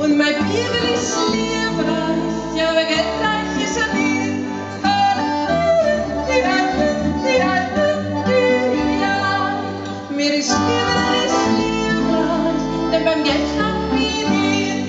Und mein Bibel ist lehrreich, ja, aber geldreich ist er nicht. Mir ist Bibel ich lehrreich, denn beim Geld haben wir nicht.